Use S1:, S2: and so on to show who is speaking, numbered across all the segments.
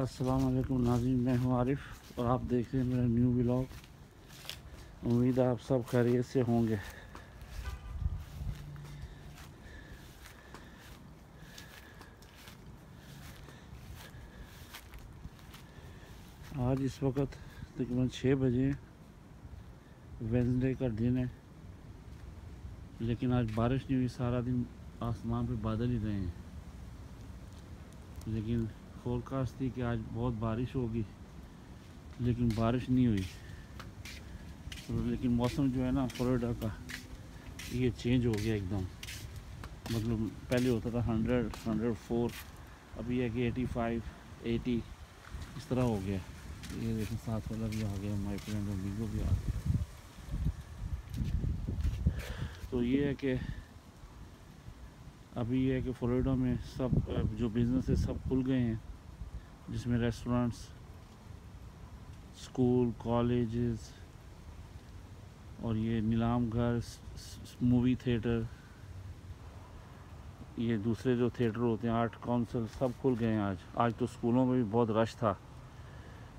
S1: अस्सलाम वालेकुम, नाज़रीन, मैं हूँ आरिफ और आप देख रहे हैं मेरा न्यू ब्लॉग उम्मीद है आप सब खैरियत से होंगे। आज इस वक्त तकरीबन छः बजे वेंसडे का दिन है, लेकिन आज बारिश नहीं हुई, सारा दिन आसमान पे बादल ही रहे हैं। लेकिन फोरकास्ट थी कि आज बहुत बारिश होगी, लेकिन बारिश नहीं हुई। तो लेकिन मौसम जो है ना फ्लोरिडा का, ये चेंज हो गया एकदम। मतलब पहले होता था हंड्रेड हंड्रेड फोर अभी है कि एटी फाइव एटी इस तरह हो गया। ये देखो साथ वाला भी आ गया माई फ्रेंड वीगो भी आ गया। तो ये है कि, अभी ये है कि फ्लोरिडा में सब, जो बिज़नेस है, सब खुल गए हैं। जिसमें रेस्टोरेंट्स स्कूल कॉलेजेस और ये नीलाम घर मूवी थिएटर ये दूसरे जो थिएटर होते हैं आर्ट काउंसिल सब खुल गए हैं आज। आज तो स्कूलों में भी बहुत रश था।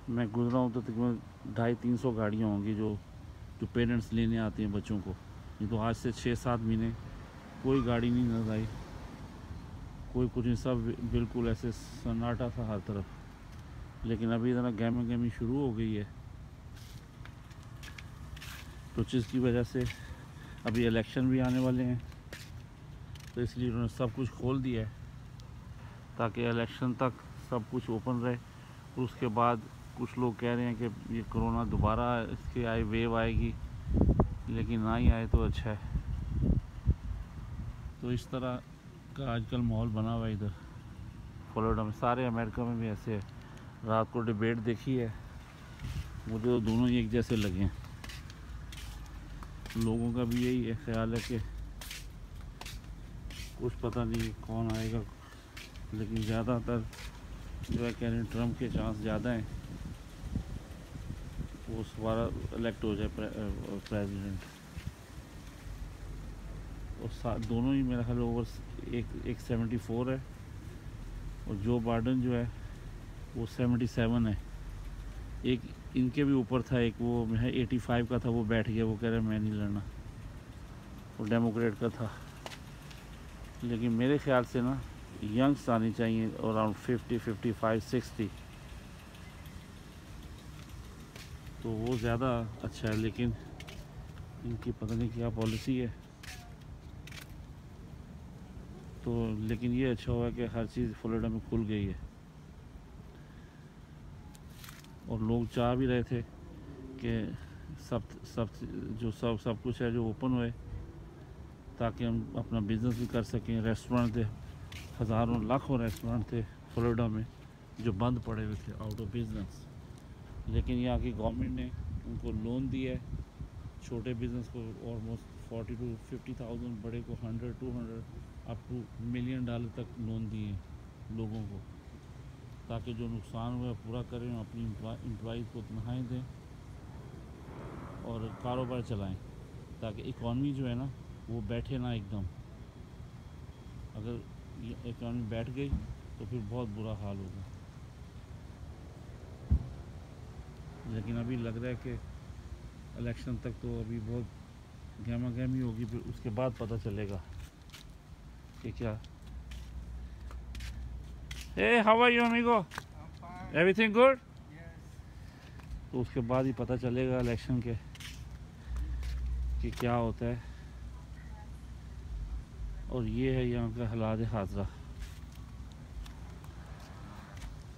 S1: मैं गुजरा हूँ तो तकरीबन ढाई तीन सौ गाड़ियाँ होंगी जो जो पेरेंट्स लेने आते हैं बच्चों को। ये तो आज से छः सात महीने कोई गाड़ी नहीं नज़र आई। कोई कुछ नहीं, सब बिल्कुल ऐसे सन्नाटा था हर तरफ़। लेकिन अभी ज़रा गहमा गहमी शुरू हो गई है। तो जिसकी वजह से अभी इलेक्शन भी आने वाले हैं तो इसलिए उन्होंने सब कुछ खोल दिया है, ताकि इलेक्शन तक सब कुछ ओपन रहे। और उसके बाद कुछ लोग कह रहे हैं कि ये कोरोना दोबारा इसके आए वेव आएगी, लेकिन ना ही आए तो अच्छा है। तो इस तरह का आजकल माहौल बना हुआ इधर। फ्लोरिडा में सारे अमेरिका में भी ऐसे है। रात को डिबेट देखी है। मुझे तो दोनों ही एक जैसे लगे हैं। लोगों का भी यही है ख्याल है कि कुछ पता नहीं कौन आएगा, लेकिन ज़्यादातर जो है कह रहे हैं ट्रंप के चांस ज़्यादा हैं। वो दोबारा इलेक्ट हो जाए प्रेसिडेंट और दोनों ही मेरा ख्याल ओवर एक एक सेवेंटी फोर है। और जो बाइडन जो है वो सेवेंटी सेवन है। एक इनके भी ऊपर था, एक वो है एटी फाइव का था, वो बैठ गया, वो कह रहे, मैं नहीं लड़ना। वो डेमोक्रेट का था। लेकिन मेरे ख्याल से ना, यंग्स आनी चाहिए around fifty fifty five sixty तो वो ज़्यादा अच्छा है, लेकिन इनकी पता नहीं क्या पॉलिसी है। तो लेकिन ये अच्छा हुआ कि हर चीज़ फ्लोरिडा में खुल गई है। और लोग चाह भी रहे थे कि सब सब जो सब सब कुछ है जो ओपन हुए, ताकि हम अपना बिज़नेस भी कर सकें। रेस्टोरेंट थे, हज़ारों, लाखों रेस्टोरेंट थे फ्लोरिडा में, जो बंद पड़े हुए थे आउट ऑफ़ बिज़नेस लेकिन यहाँ की गवर्नमेंट ने उनको लोन दिया है। छोटे बिज़नेस को almost forty two fifty thousand बड़े को hundred two hundred up to million dollar तक लोन दिए लोगों को। ताकि जो नुकसान हुआ पूरा करें अपनी एम्प्लॉज़ को तनख्वाहें दें और कारोबार चलाएँ, ताकि इकॉनमी जो है ना, वो बैठे ना एकदम। अगर ये इकॉनमी बैठ गई तो फिर बहुत बुरा हाल होगा। लेकिन अभी लग रहा है कि इलेक्शन तक तो अभी बहुत गहमा गहमी होगी, फिर उसके बाद पता चलेगा कि क्या Hey, how are you, amigo? Everything good? Yes. तो उसके बाद ही पता चलेगा इलेक्शन के कि क्या होता है और ये है यहाँ का हालात हाजरा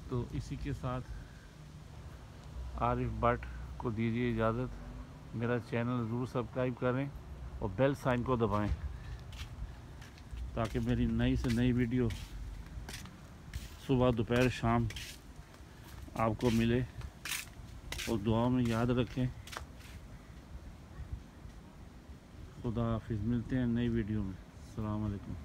S1: तो इसी के साथ आरिफ भट्ट को दीजिए इजाज़त मेरा चैनल ज़रूर सब्सक्राइब करें और बेल साइन को दबाएँ ताकि मेरी नई से नई वीडियो सुबह दोपहर शाम आपको मिले और दुआ में याद रखें। खुदा हाफिज़, मिलते हैं नई वीडियो में। अलकुम।